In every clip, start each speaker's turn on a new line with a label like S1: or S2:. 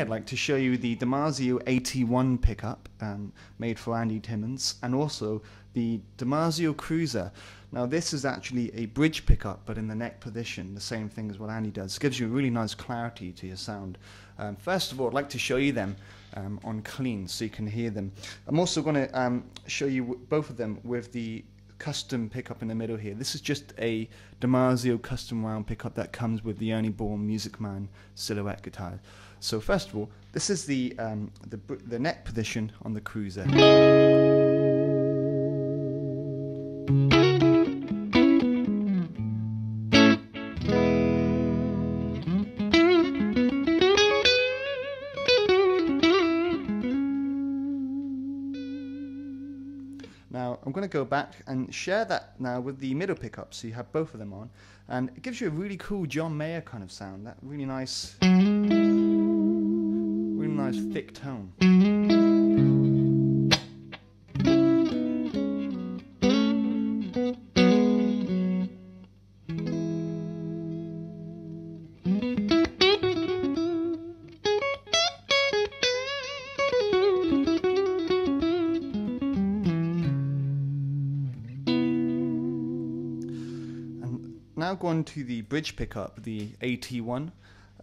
S1: I'd like to show you the DiMarzio AT1 pickup um, made for Andy Timmons and also the DiMarzio Cruiser. Now this is actually a bridge pickup but in the neck position, the same thing as what Andy does. It gives you a really nice clarity to your sound. Um, first of all, I'd like to show you them um, on clean so you can hear them. I'm also going to um, show you both of them with the custom pickup in the middle here. This is just a DiMarzio custom round pickup that comes with the Ernie Ball Music Man silhouette guitar. So first of all, this is the, um, the, the neck position on the Cruiser. I'm going to go back and share that now with the middle pickup so you have both of them on and it gives you a really cool John Mayer kind of sound, that really nice, really nice thick tone. Now going to the bridge pickup, the AT1.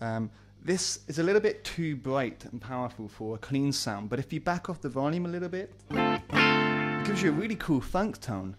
S1: Um, this is a little bit too bright and powerful for a clean sound, but if you back off the volume a little bit, it gives you a really cool funk tone.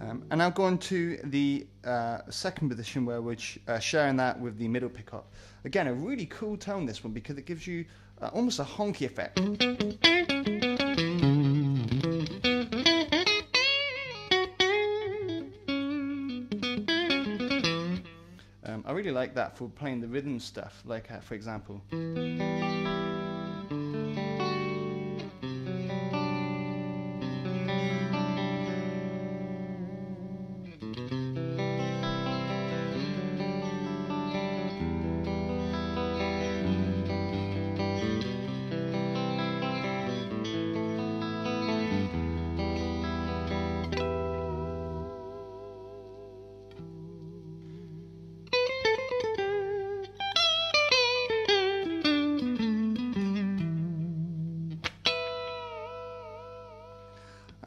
S1: Um, and now going to the uh, second position where we're uh, sharing that with the middle pickup. Again, a really cool tone this one because it gives you uh, almost a honky effect. Um, I really like that for playing the rhythm stuff, like uh, for example.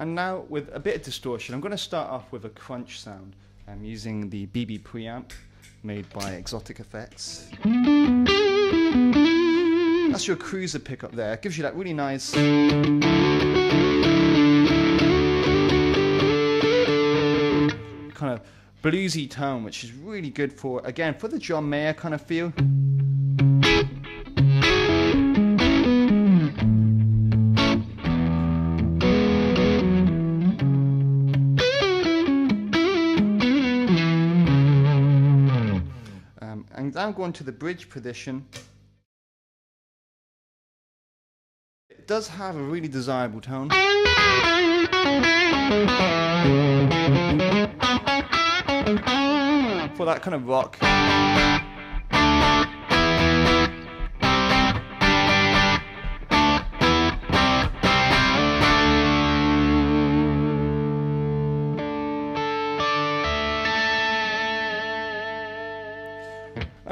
S1: And now with a bit of distortion, I'm going to start off with a crunch sound. I'm using the BB preamp made by Xotic Effects. That's your cruiser pickup there. It gives you that really nice kind of bluesy tone, which is really good for, again, for the John Mayer kind of feel. Now going to the bridge position. It does have a really desirable tone. For that kind of rock.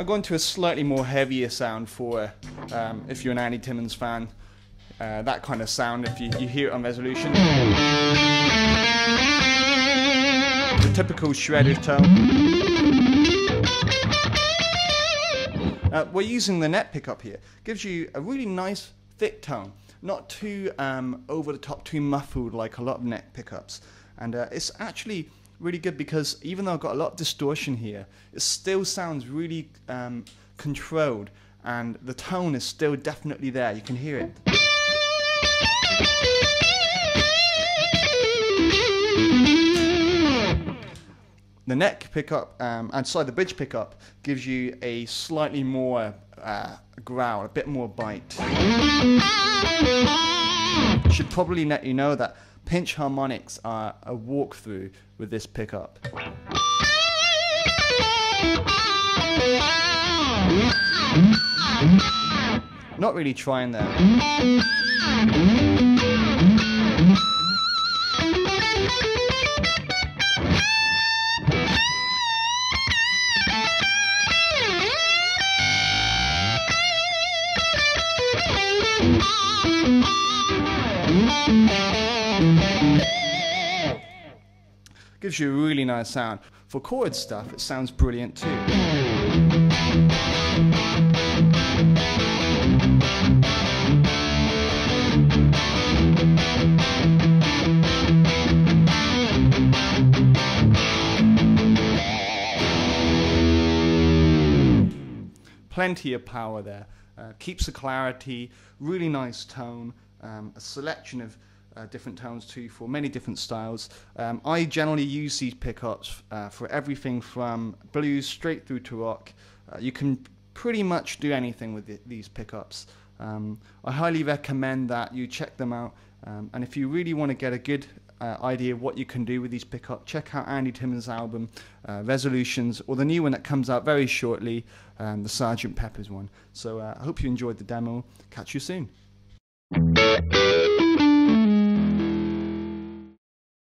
S1: I'm going to a slightly more heavier sound for um, if you're an Andy Timmons fan. Uh, that kind of sound, if you, you hear it on resolution. The typical shredded tone. Uh, we're using the neck pickup here. Gives you a really nice thick tone. Not too um, over the top, too muffled like a lot of neck pickups. And uh, it's actually really good because even though I've got a lot of distortion here, it still sounds really um, controlled and the tone is still definitely there. You can hear it. The neck pickup um, and sorry, the bridge pickup gives you a slightly more uh, growl, a bit more bite. Should probably let you know that pinch harmonics are a walkthrough with this pickup. Not really trying there. Gives you a really nice sound. For chord stuff, it sounds brilliant too. Plenty of power there. Uh, keeps the clarity, really nice tone, um, a selection of uh, different tones too for many different styles. Um, I generally use these pickups uh, for everything from blues straight through to rock. Uh, you can pretty much do anything with the, these pickups. Um, I highly recommend that you check them out. Um, and if you really want to get a good uh, idea of what you can do with these pickups, check out Andy Timmons' album, uh, Resolutions, or the new one that comes out very shortly, um, the Sergeant Pepper's one. So I hope you enjoyed the demo. Catch you soon.